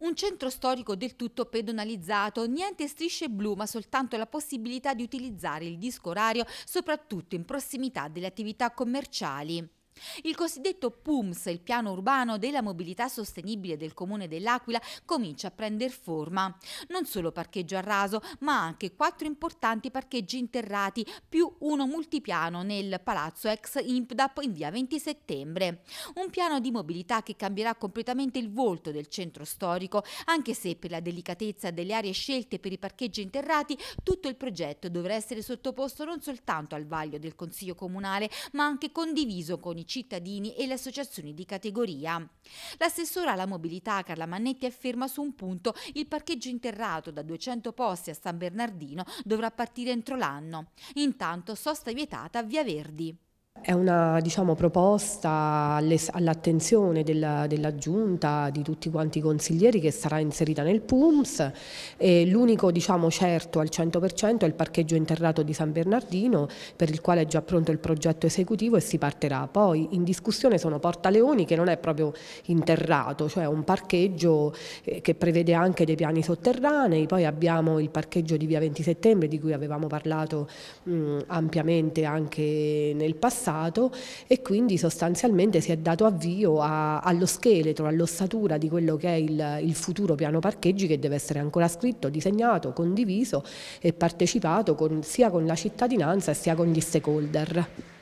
Un centro storico del tutto pedonalizzato, niente strisce blu ma soltanto la possibilità di utilizzare il disco orario soprattutto in prossimità delle attività commerciali. Il cosiddetto PUMS, il piano urbano della mobilità sostenibile del comune dell'Aquila, comincia a prendere forma. Non solo parcheggio a raso, ma anche quattro importanti parcheggi interrati, più uno multipiano nel palazzo ex Impdap in via 20 settembre. Un piano di mobilità che cambierà completamente il volto del centro storico, anche se per la delicatezza delle aree scelte per i parcheggi interrati, tutto il progetto dovrà essere sottoposto non soltanto al vaglio del Consiglio Comunale, ma anche condiviso con i cittadini e le associazioni di categoria. L'assessora alla mobilità Carla Mannetti afferma su un punto il parcheggio interrato da 200 posti a San Bernardino dovrà partire entro l'anno. Intanto sosta vietata a Via Verdi. È una diciamo, proposta all'attenzione della, della, giunta, di tutti quanti i consiglieri che sarà inserita nel PUMS l'unico diciamo, certo al 100% è il parcheggio interrato di San Bernardino per il quale è già pronto il progetto esecutivo e si partirà. Poi in discussione sono Porta Leoni che non è proprio interrato, cioè un parcheggio eh, che prevede anche dei piani sotterranei, poi abbiamo il parcheggio di via 20 settembre di cui avevamo parlato mh, ampiamente anche nel passato passato e quindi sostanzialmente si è dato avvio a, allo scheletro, all'ossatura di quello che è il, il futuro piano parcheggi che deve essere ancora scritto, disegnato, condiviso e partecipato con, sia con la cittadinanza sia con gli stakeholder.